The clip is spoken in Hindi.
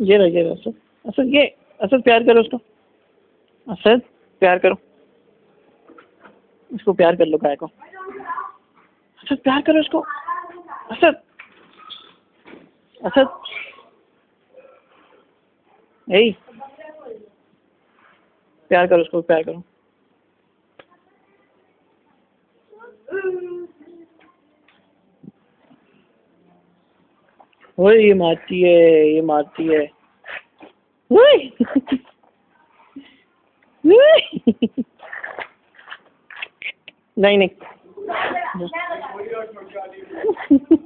ये रहा ये रहा असद, ये, असद प्यार करो उसको। असद, प्यार करो। इसको प्यार कर लो गाय को। असद, प्यार करो इसको। असद असद। यही। प्यार करो उसको, प्यार करो। ओए ये मारती है ये मारती है। ओए। नहीं नहीं।